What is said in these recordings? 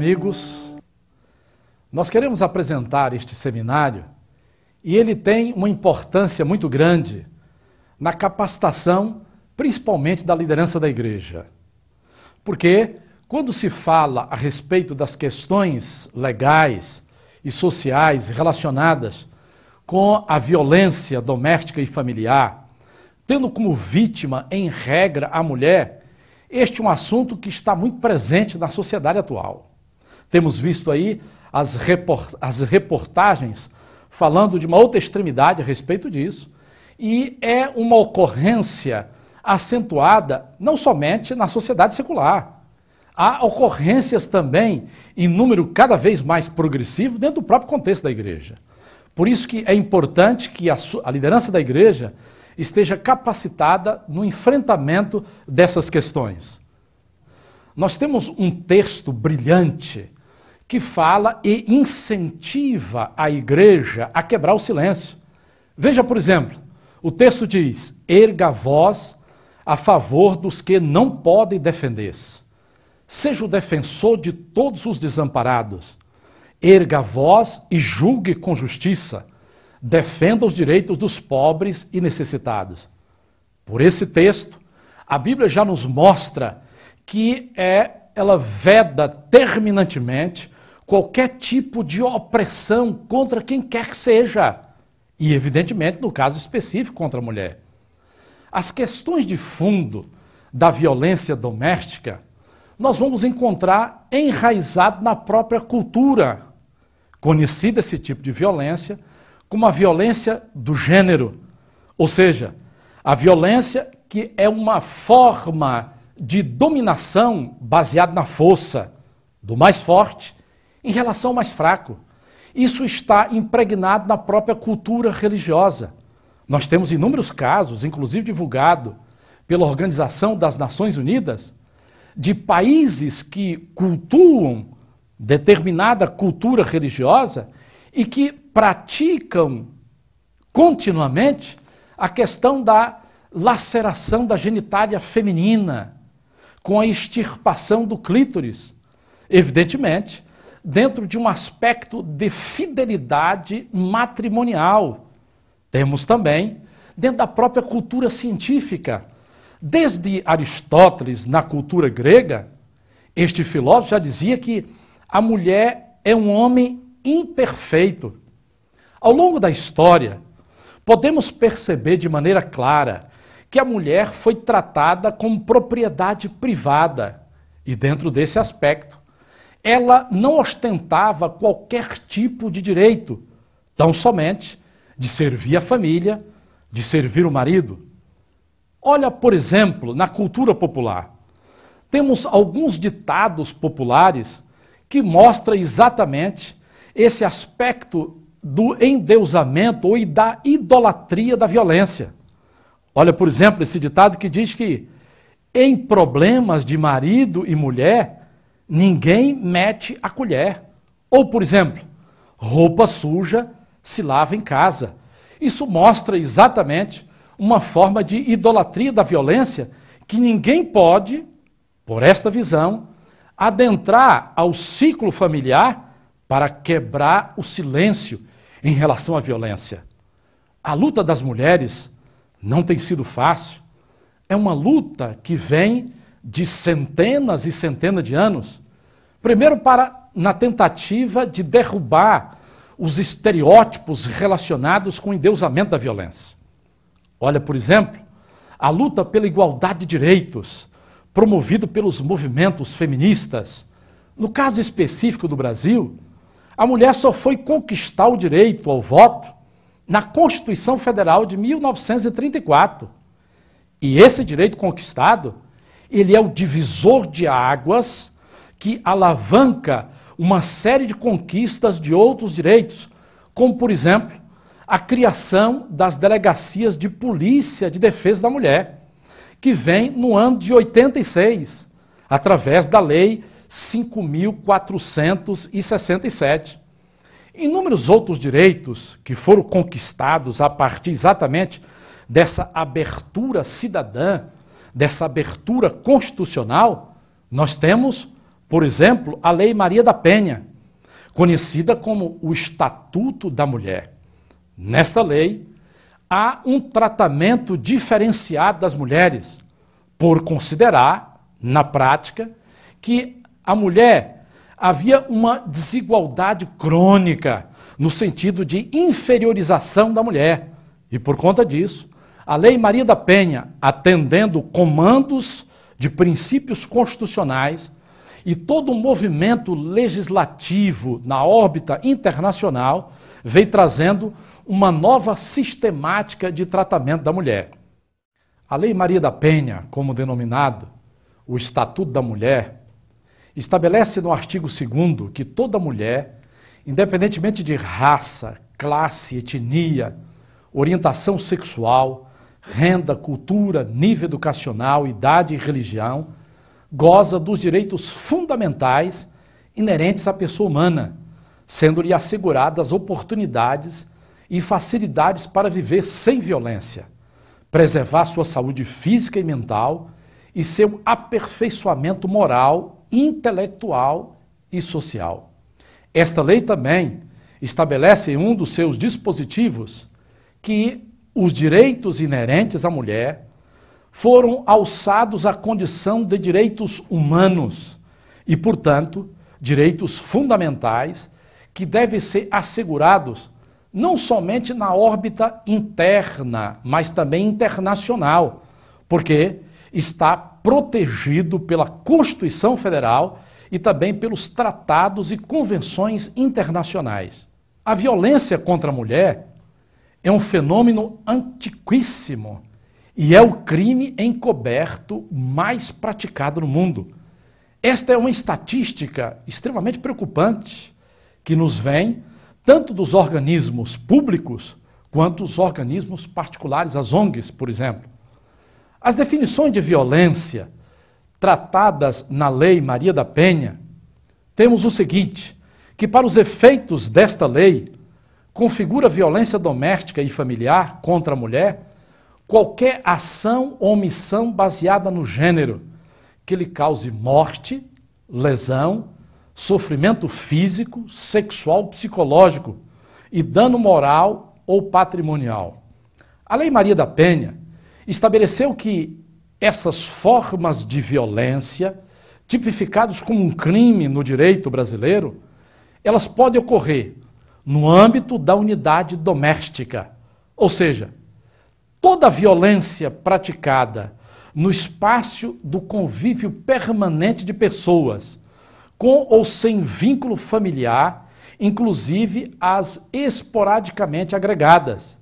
amigos, nós queremos apresentar este seminário e ele tem uma importância muito grande na capacitação, principalmente da liderança da igreja. Porque quando se fala a respeito das questões legais e sociais relacionadas com a violência doméstica e familiar, tendo como vítima, em regra, a mulher, este é um assunto que está muito presente na sociedade atual. Temos visto aí as, report as reportagens falando de uma outra extremidade a respeito disso, e é uma ocorrência acentuada não somente na sociedade secular. Há ocorrências também em número cada vez mais progressivo dentro do próprio contexto da igreja. Por isso que é importante que a, a liderança da igreja esteja capacitada no enfrentamento dessas questões. Nós temos um texto brilhante que fala e incentiva a igreja a quebrar o silêncio. Veja, por exemplo, o texto diz: erga a voz a favor dos que não podem defender-se. Seja o defensor de todos os desamparados. Erga a voz e julgue com justiça defenda os direitos dos pobres e necessitados. Por esse texto, a Bíblia já nos mostra que é, ela veda terminantemente qualquer tipo de opressão contra quem quer que seja. E, evidentemente, no caso específico, contra a mulher. As questões de fundo da violência doméstica nós vamos encontrar enraizado na própria cultura. Conhecida esse tipo de violência como a violência do gênero, ou seja, a violência que é uma forma de dominação baseada na força do mais forte em relação ao mais fraco. Isso está impregnado na própria cultura religiosa. Nós temos inúmeros casos, inclusive divulgado pela Organização das Nações Unidas, de países que cultuam determinada cultura religiosa e que praticam continuamente a questão da laceração da genitália feminina, com a extirpação do clítoris. Evidentemente, dentro de um aspecto de fidelidade matrimonial. Temos também, dentro da própria cultura científica, desde Aristóteles, na cultura grega, este filósofo já dizia que a mulher é um homem imperfeito. Ao longo da história, podemos perceber de maneira clara que a mulher foi tratada como propriedade privada e, dentro desse aspecto, ela não ostentava qualquer tipo de direito, tão somente de servir a família, de servir o marido. Olha, por exemplo, na cultura popular. Temos alguns ditados populares que mostram exatamente esse aspecto do endeusamento ou da idolatria da violência. Olha, por exemplo, esse ditado que diz que em problemas de marido e mulher, ninguém mete a colher. Ou, por exemplo, roupa suja se lava em casa. Isso mostra exatamente uma forma de idolatria da violência que ninguém pode, por esta visão, adentrar ao ciclo familiar para quebrar o silêncio em relação à violência. A luta das mulheres não tem sido fácil. É uma luta que vem de centenas e centenas de anos. Primeiro, para na tentativa de derrubar os estereótipos relacionados com o endeusamento da violência. Olha, por exemplo, a luta pela igualdade de direitos, promovido pelos movimentos feministas. No caso específico do Brasil, a mulher só foi conquistar o direito ao voto na Constituição Federal de 1934. E esse direito conquistado ele é o divisor de águas que alavanca uma série de conquistas de outros direitos, como, por exemplo, a criação das delegacias de polícia de defesa da mulher, que vem no ano de 86, através da Lei 5.467. Inúmeros outros direitos que foram conquistados a partir exatamente dessa abertura cidadã dessa abertura constitucional, nós temos, Por exemplo, a Lei Maria da Penha, conhecida como o Estatuto da Mulher. Nesta lei, há um tratamento diferenciado das mulheres, por considerar, na prática, que a mulher havia uma desigualdade crônica no sentido de inferiorização da mulher. E por conta disso, a Lei Maria da Penha, atendendo comandos de princípios constitucionais e todo o movimento legislativo na órbita internacional, veio trazendo uma nova sistemática de tratamento da mulher. A Lei Maria da Penha, como denominado, o Estatuto da Mulher, estabelece no artigo 2 que toda mulher, independentemente de raça, classe, etnia, orientação sexual, renda, cultura, nível educacional, idade e religião, goza dos direitos fundamentais inerentes à pessoa humana, sendo-lhe asseguradas oportunidades e facilidades para viver sem violência, preservar sua saúde física e mental e seu aperfeiçoamento moral, intelectual e social. Esta lei também estabelece em um dos seus dispositivos que os direitos inerentes à mulher foram alçados à condição de direitos humanos e, portanto, direitos fundamentais que devem ser assegurados não somente na órbita interna, mas também internacional, porque está protegido pela Constituição Federal e também pelos tratados e convenções internacionais. A violência contra a mulher é um fenômeno antiquíssimo e é o crime encoberto mais praticado no mundo. Esta é uma estatística extremamente preocupante que nos vem tanto dos organismos públicos quanto dos organismos particulares, as ONGs, por exemplo. As definições de violência tratadas na Lei Maria da Penha, temos o seguinte: que para os efeitos desta lei, configura violência doméstica e familiar contra a mulher qualquer ação ou omissão baseada no gênero que lhe cause morte, lesão, sofrimento físico, sexual, psicológico e dano moral ou patrimonial. A Lei Maria da Penha estabeleceu que essas formas de violência, tipificadas como um crime no direito brasileiro, elas podem ocorrer no âmbito da unidade doméstica, ou seja, toda violência praticada no espaço do convívio permanente de pessoas, com ou sem vínculo familiar, inclusive as esporadicamente agregadas.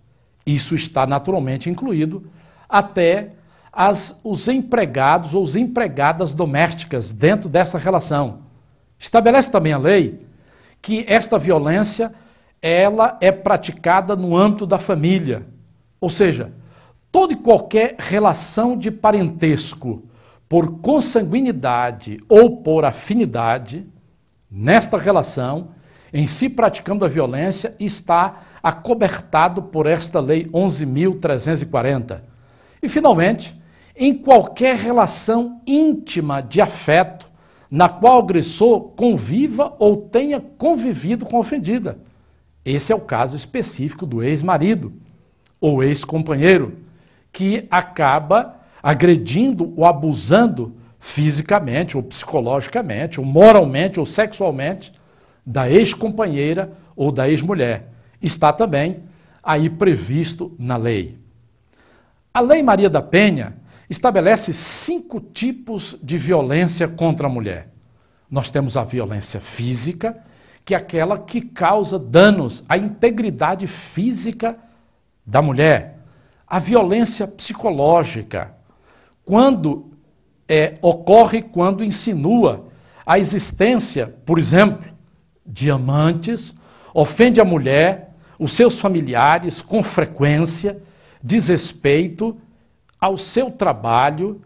Isso está naturalmente incluído até as, os empregados ou as empregadas domésticas dentro dessa relação. Estabelece também a lei que esta violência ela é praticada no âmbito da família, ou seja, toda e qualquer relação de parentesco por consanguinidade ou por afinidade, nesta relação, em si praticando a violência, está acobertado por esta Lei 11.340. E, finalmente, em qualquer relação íntima de afeto na qual o agressor conviva ou tenha convivido com a ofendida. Esse é o caso específico do ex-marido ou ex-companheiro, que acaba agredindo ou abusando fisicamente, ou psicologicamente, ou moralmente, ou sexualmente da ex-companheira ou da ex-mulher. Está também aí previsto na lei. A Lei Maria da Penha estabelece cinco tipos de violência contra a mulher. Nós temos a violência física, que aquela que causa danos à integridade física da mulher. A violência psicológica, quando é, ocorre quando insinua a existência, por exemplo, de amantes, ofende a mulher, os seus familiares com frequência, desrespeito ao seu trabalho,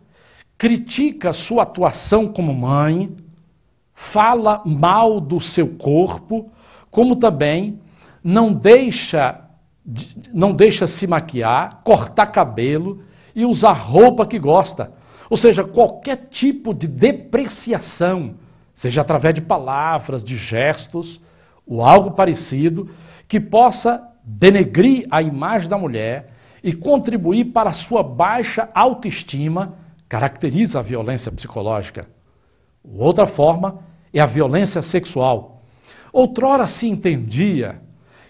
critica sua atuação como mãe, fala mal do seu corpo, como também não deixa não deixa se maquiar, cortar cabelo e usar roupa que gosta. Ou seja, qualquer tipo de depreciação, seja através de palavras, de gestos ou algo parecido que possa denegrir a imagem da mulher e contribuir para a sua baixa autoestima, caracteriza a violência psicológica. Outra forma é a violência sexual. Outrora se entendia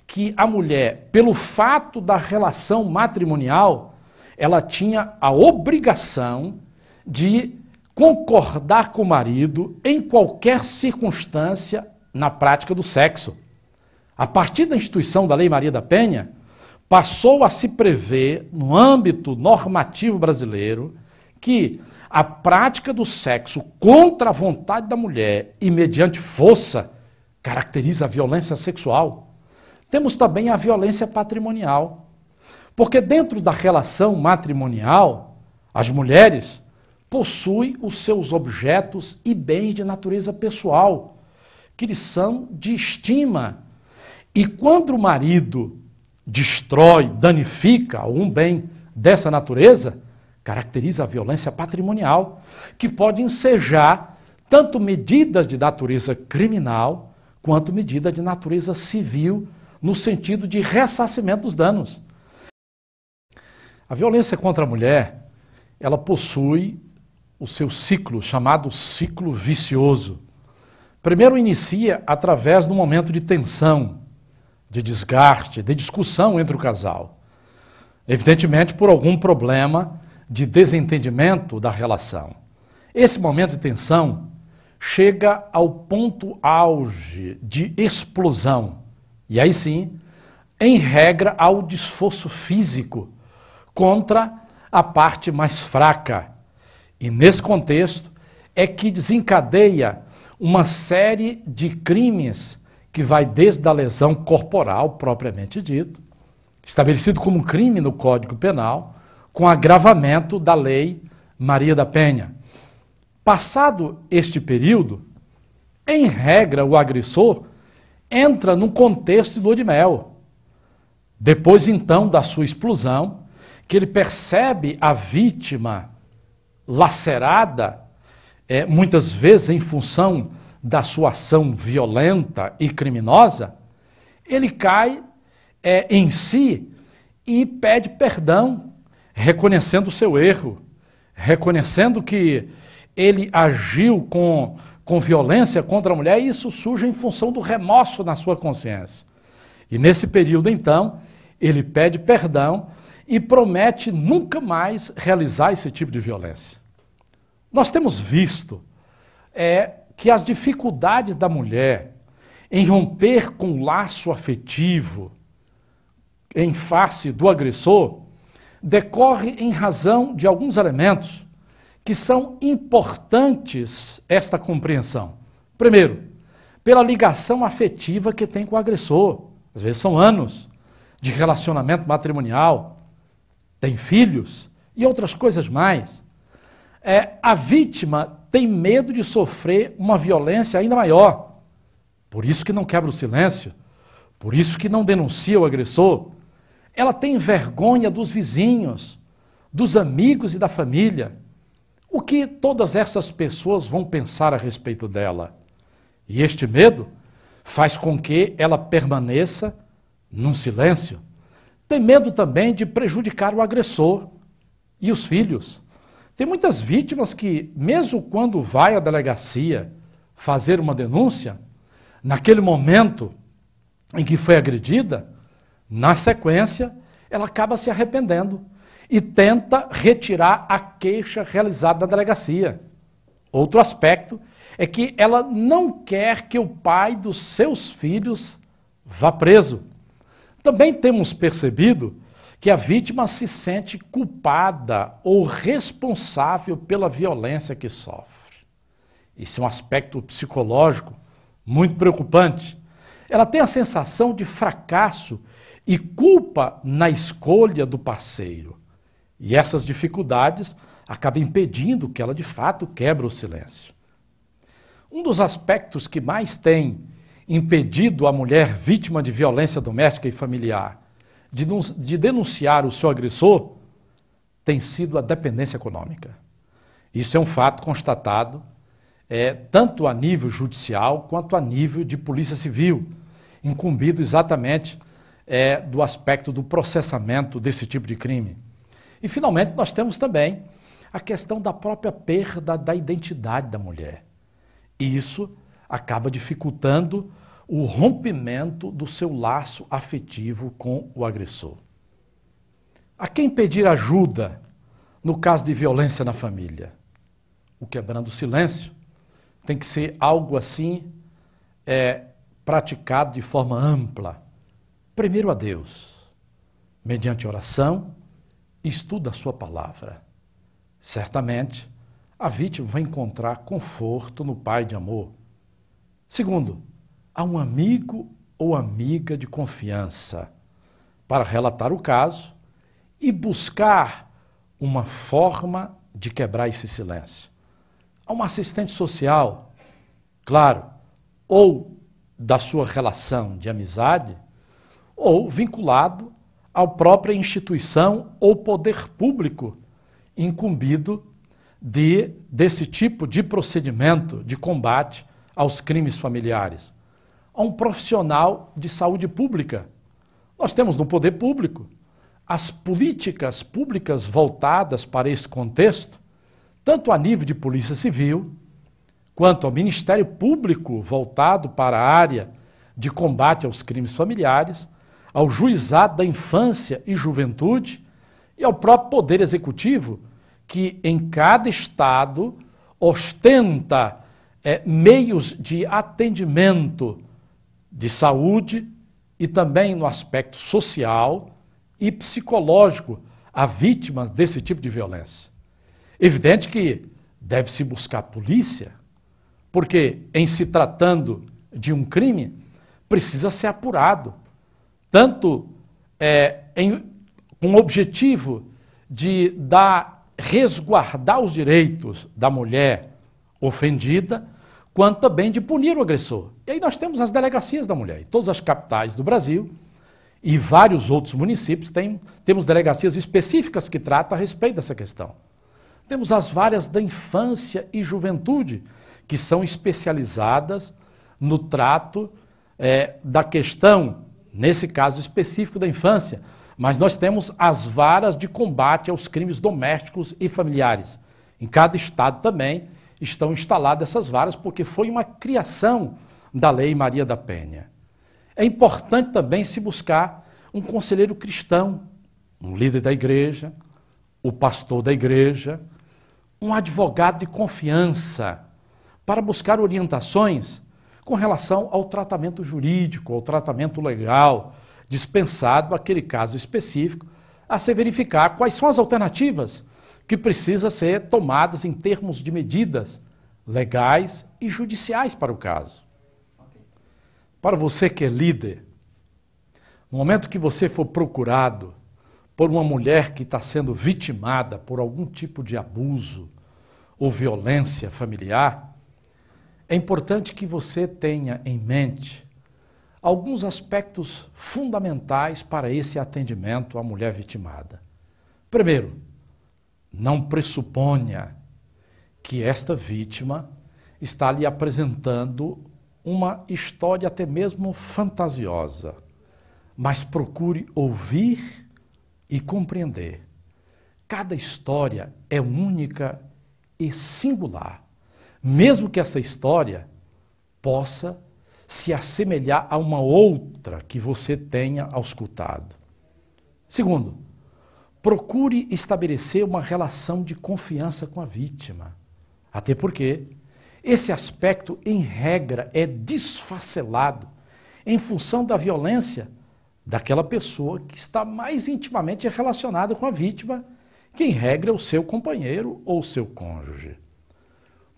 que a mulher, pelo fato da relação matrimonial, ela tinha a obrigação de concordar com o marido em qualquer circunstância na prática do sexo. A partir da instituição da Lei Maria da Penha, passou a se prever, no âmbito normativo brasileiro, que a prática do sexo contra a vontade da mulher e mediante força caracteriza a violência sexual. Temos também a violência patrimonial. Porque dentro da relação matrimonial, as mulheres possuem os seus objetos e bens de natureza pessoal, que lhes são de estima. E quando o marido destrói, danifica algum bem dessa natureza, caracteriza a violência patrimonial, que pode ensejar tanto medidas de natureza criminal quanto medidas de natureza civil, no sentido de ressarcimento dos danos. A violência contra a mulher, ela possui o seu ciclo, chamado ciclo vicioso. Primeiro inicia através do momento de tensão, de desgaste, de discussão entre o casal. Evidentemente por algum problema de desentendimento da relação. Esse momento de tensão chega ao ponto auge de explosão. E aí sim, em regra, ao desforço físico contra a parte mais fraca, e nesse contexto é que desencadeia uma série de crimes que vai desde a lesão corporal propriamente dito, estabelecido como crime no Código Penal, com agravamento da lei Maria da Penha. Passado este período, em regra, o agressor entra num contexto de lua de mel. Depois, então, da sua explosão, que ele percebe a vítima lacerada, é, muitas vezes em função da sua ação violenta e criminosa, ele cai é, em si e pede perdão, reconhecendo o seu erro, reconhecendo que ele agiu com, com violência contra a mulher e isso surge em função do remorso na sua consciência. E nesse período, então, ele pede perdão e promete nunca mais realizar esse tipo de violência. Nós temos visto é, que as dificuldades da mulher em romper com o laço afetivo em face do agressor decorre em razão de alguns elementos que são importantes esta compreensão. Primeiro, pela ligação afetiva que tem com o agressor. Às vezes são anos de relacionamento matrimonial, tem filhos e outras coisas mais. É, a vítima tem medo de sofrer uma violência ainda maior. Por isso que não quebra o silêncio, por isso que não denuncia o agressor. Ela tem vergonha dos vizinhos, dos amigos e da família. O que todas essas pessoas vão pensar a respeito dela? E este medo faz com que ela permaneça num silêncio. Tem medo também de prejudicar o agressor e os filhos. Tem muitas vítimas que, mesmo quando vai à delegacia fazer uma denúncia, naquele momento em que foi agredida, na sequência, ela acaba se arrependendo e tenta retirar a queixa realizada na delegacia. Outro aspecto é que ela não quer que o pai dos seus filhos vá preso. Também temos percebido que a vítima se sente culpada ou responsável pela violência que sofre. Isso é um aspecto psicológico muito preocupante. Ela tem a sensação de fracasso e culpa na escolha do parceiro. E essas dificuldades acabam impedindo que ela de fato quebre o silêncio. Um dos aspectos que mais tem impedido a mulher vítima de violência doméstica e familiar de, de denunciar o seu agressor tem sido a dependência econômica. Isso é um fato constatado é, tanto a nível judicial quanto a nível de polícia civil, incumbido exatamente é, do aspecto do processamento desse tipo de crime. E, finalmente, nós temos também a questão da própria perda da identidade da mulher. E isso acaba dificultando o rompimento do seu laço afetivo com o agressor. A quem pedir ajuda no caso de violência na família? O quebrando o silêncio tem que ser algo assim é, praticado de forma ampla. Primeiro a Deus, mediante oração e estudo da Sua palavra. Certamente, a vítima vai encontrar conforto no Pai de amor. Segundo, a um amigo ou amiga de confiança para relatar o caso e buscar uma forma de quebrar esse silêncio. A uma assistente social, claro, ou da sua relação de amizade, ou vinculado à própria instituição ou poder público incumbido de, desse tipo de procedimento de combate aos crimes familiares. A um profissional de saúde pública. Nós temos no poder público as políticas públicas voltadas para esse contexto, tanto a nível de polícia civil, quanto ao Ministério Público voltado para a área de combate aos crimes familiares, ao Juizado da Infância e Juventude e ao próprio Poder Executivo, que em cada estado ostenta é, meios de atendimento de saúde e também no aspecto social e psicológico a vítimas desse tipo de violência. Evidente que deve-se buscar polícia, porque em se tratando de um crime, precisa ser apurado, tanto é, em, com o objetivo de dar, resguardar os direitos da mulher ofendida, quanto também de punir o agressor. E aí nós temos as delegacias da mulher. Em todas as capitais do Brasil, e vários outros municípios têm, temos delegacias específicas que tratam a respeito dessa questão. Temos as várias da infância e juventude, que são especializadas no trato é, da questão, nesse caso específico da infância, mas nós temos as varas de combate aos crimes domésticos e familiares. Em cada estado também estão instaladas essas varas, porque foi uma criação da Lei Maria da Penha. É importante também se buscar um conselheiro cristão, um líder da igreja, o pastor da igreja, um advogado de confiança, para buscar orientações com relação ao tratamento jurídico, ao tratamento legal, dispensado aquele caso específico, a se verificar quais são as alternativas que precisam ser tomadas em termos de medidas legais e judiciais para o caso. Para você que é líder, no momento que você for procurado por uma mulher que está sendo vitimada por algum tipo de abuso ou violência familiar, é importante que você tenha em mente alguns aspectos fundamentais para esse atendimento à mulher vitimada. Primeiro, não pressuponha que esta vítima está lhe apresentando uma história até mesmo fantasiosa, mas procure ouvir e compreender. Cada história é única e singular, mesmo que essa história possa se assemelhar a uma outra que você tenha auscultado. Segundo, procure estabelecer uma relação de confiança com a vítima, até porque esse aspecto, em regra, é desfacelado em função da violência daquela pessoa que está mais intimamente relacionada com a vítima, que, em regra, é o seu companheiro ou seu cônjuge.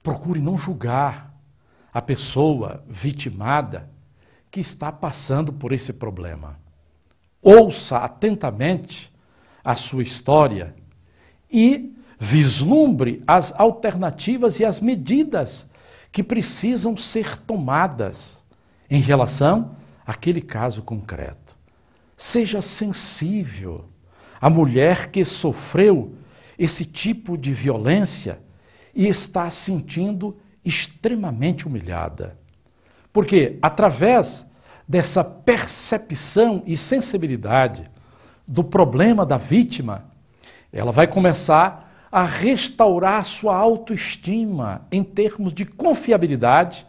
Procure não julgar a pessoa vitimada que está passando por esse problema. Ouça atentamente a sua história e vislumbre as alternativas e as medidas que precisam ser tomadas em relação àquele caso concreto. Seja sensível. A mulher que sofreu esse tipo de violência e está sentindo extremamente humilhada. Porque, através dessa percepção e sensibilidade do problema da vítima, ela vai começar a restaurar sua autoestima em termos de confiabilidade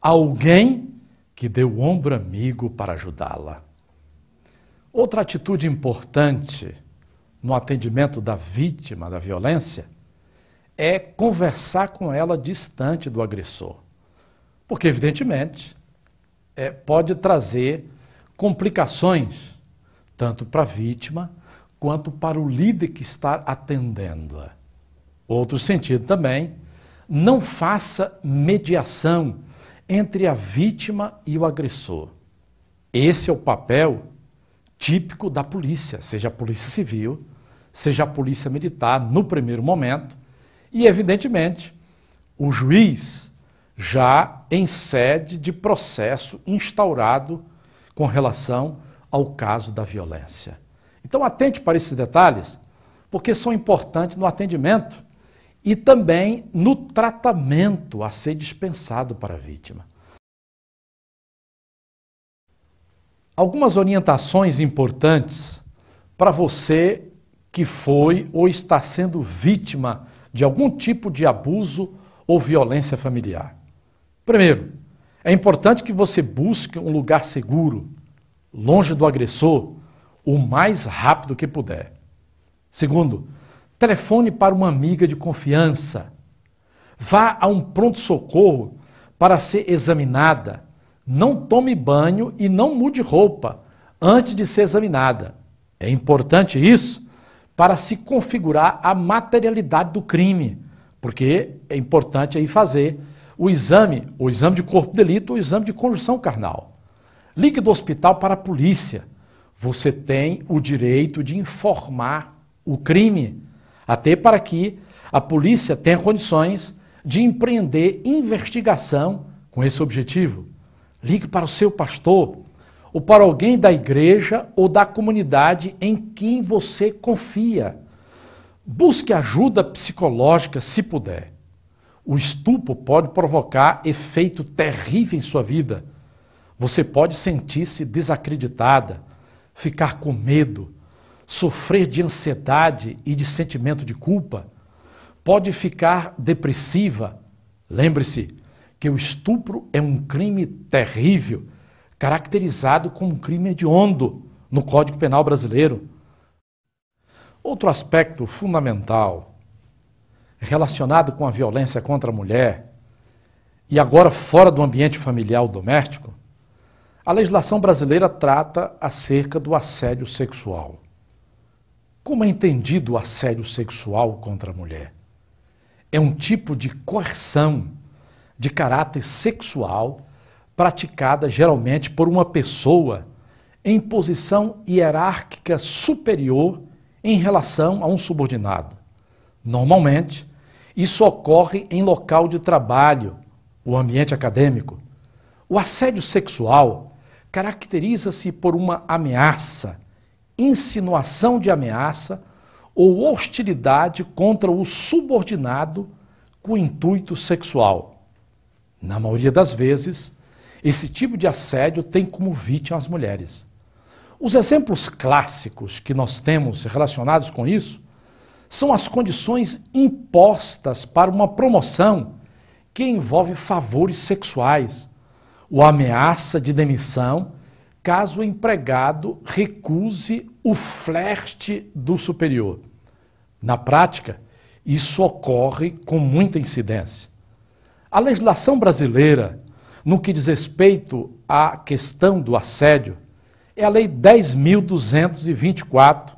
a alguém que deu ombro amigo para ajudá-la. Outra atitude importante no atendimento da vítima da violência é conversar com ela distante do agressor. Porque, evidentemente, é, pode trazer complicações, tanto para a vítima quanto para o líder que está atendendo-a. Outro sentido também, não faça mediação entre a vítima e o agressor. Esse é o papel típico da polícia, seja a polícia civil, seja a polícia militar, no primeiro momento, e, evidentemente, o juiz já em sede de processo instaurado com relação ao caso da violência. Então, atente para esses detalhes, porque são importantes no atendimento e também no tratamento a ser dispensado para a vítima. Algumas orientações importantes para você que foi ou está sendo vítima de algum tipo de abuso ou violência familiar. Primeiro, é importante que você busque um lugar seguro, longe do agressor, o mais rápido que puder. Segundo, telefone para uma amiga de confiança. Vá a um pronto-socorro para ser examinada. Não tome banho e não mude roupa antes de ser examinada. É importante isso para se configurar a materialidade do crime, porque é importante aí fazer o exame, o exame de corpo de delito o exame de conjunção carnal. Ligue do hospital para a polícia. Você tem o direito de informar o crime, até para que a polícia tenha condições de empreender investigação com esse objetivo. Ligue para o seu pastor, ou para alguém da igreja ou da comunidade em quem você confia. Busque ajuda psicológica se puder. O estupro pode provocar efeito terrível em sua vida. Você pode sentir-se desacreditada, ficar com medo, sofrer de ansiedade e de sentimento de culpa. Pode ficar depressiva. Lembre-se que o estupro é um crime terrível caracterizado como um crime hediondo no Código Penal brasileiro. Outro aspecto fundamental relacionado com a violência contra a mulher e agora fora do ambiente familiar ou doméstico, a legislação brasileira trata acerca do assédio sexual. Como é entendido o assédio sexual contra a mulher? É um tipo de coerção de caráter sexual praticada geralmente por uma pessoa em posição hierárquica superior em relação a um subordinado. Normalmente, isso ocorre em local de trabalho, o ambiente acadêmico. O assédio sexual caracteriza-se por uma ameaça, insinuação de ameaça ou hostilidade contra o subordinado com intuito sexual. Na maioria das vezes, esse tipo de assédio tem como vítima as mulheres. Os exemplos clássicos que nós temos relacionados com isso são as condições impostas para uma promoção que envolve favores sexuais, ou ameaça de demissão caso o empregado recuse o flerte do superior. Na prática, isso ocorre com muita incidência. A legislação brasileira no que diz respeito à questão do assédio, é a Lei 10.224,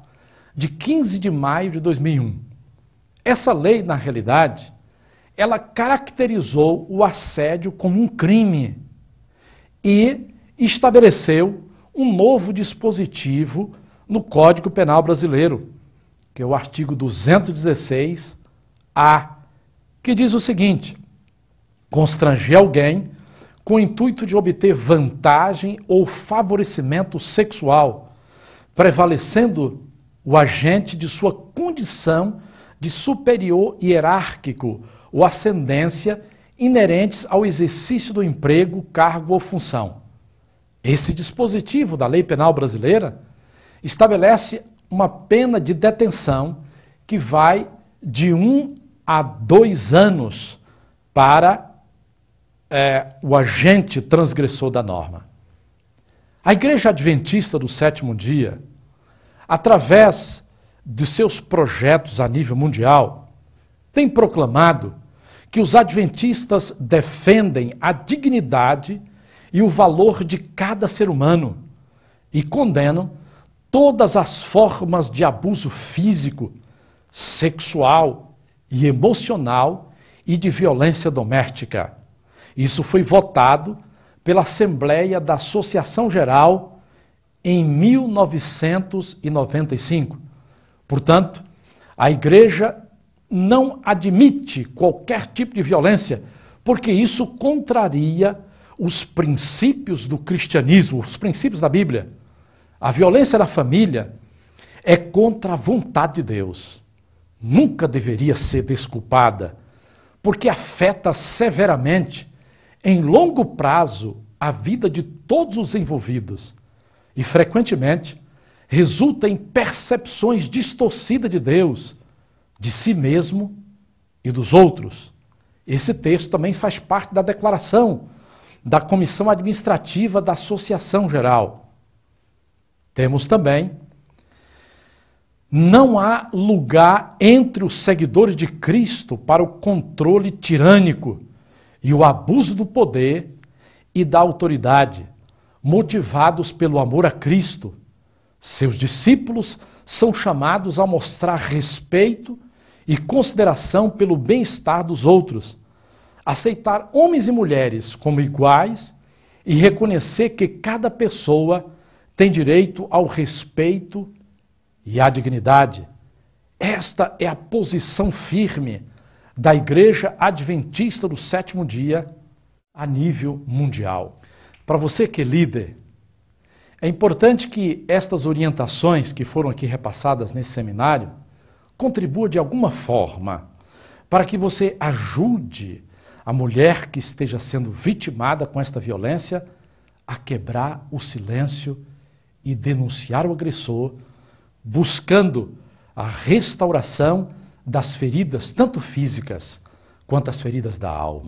de 15 de maio de 2001. Essa lei, na realidade, ela caracterizou o assédio como um crime e estabeleceu um novo dispositivo no Código Penal Brasileiro, que é o artigo 216-A, que diz o seguinte: constranger alguém com o intuito de obter vantagem ou favorecimento sexual, prevalecendo o agente de sua condição de superior hierárquico ou ascendência inerentes ao exercício do emprego, cargo ou função. Esse dispositivo da lei penal brasileira estabelece uma pena de detenção que vai de um a dois anos para é, o agente transgressor da norma. A Igreja Adventista do Sétimo Dia, através de seus projetos a nível mundial, tem proclamado que os adventistas defendem a dignidade e o valor de cada ser humano e condenam todas as formas de abuso físico, sexual e emocional e de violência doméstica. Isso foi votado pela Assembleia da Associação Geral em 1995. Portanto, a Igreja não admite qualquer tipo de violência, porque isso contraria os princípios do cristianismo, os princípios da Bíblia. A violência na família é contra a vontade de Deus. Nunca deveria ser desculpada, porque afeta severamente, em longo prazo, a vida de todos os envolvidos e, frequentemente, resulta em percepções distorcidas de Deus, de si mesmo e dos outros. Esse texto também faz parte da declaração da Comissão Administrativa da Associação Geral. Temos também não há lugar entre os seguidores de Cristo para o controle tirânico e o abuso do poder e da autoridade, motivados pelo amor a Cristo. Seus discípulos são chamados a mostrar respeito e consideração pelo bem-estar dos outros, aceitar homens e mulheres como iguais e reconhecer que cada pessoa tem direito ao respeito e à dignidade. Esta é a posição firme da Igreja Adventista do Sétimo Dia a nível mundial. Para você que é líder, é importante que estas orientações que foram aqui repassadas nesse seminário contribua de alguma forma para que você ajude a mulher que esteja sendo vitimada com esta violência a quebrar o silêncio e denunciar o agressor, buscando a restauração das feridas, tanto físicas quanto as feridas da alma.